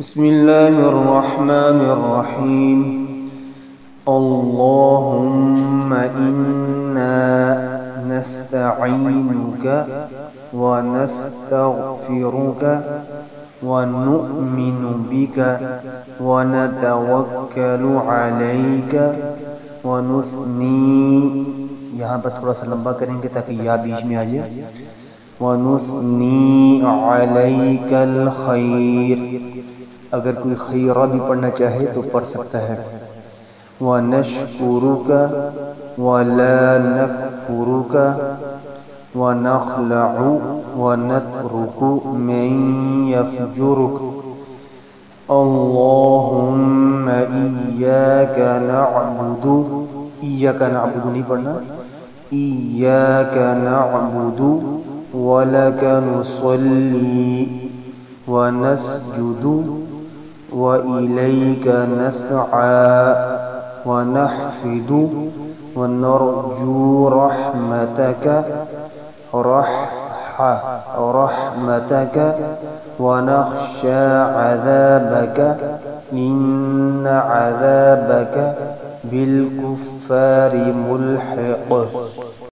بسم الله الرحمن الرحيم اللهم إنا نستعينك ونستغفرك ونؤمن بك ونتوكل عليك ونثني यहाँ पर थोड़ा सा लंबा करेंगे ताकि या बीच में आ जाए वनुथनी अलैकल खैर अगर कोई खैरा भी पढ़ना चाहे तो पढ़ सकता है व नशकुरुक वला नकफुरुक व नखलउ व नतरुकु मन यफजुरुक اللهم إياك نعبد إياك نعبد नहीं पढ़ना إياك نعبد ولك نصلي ونسجد وإليك نسعى ونحفد ونرجو رحمتك رح رحمتك ونخشى عذابك إن عذابك بالكفار ملحق.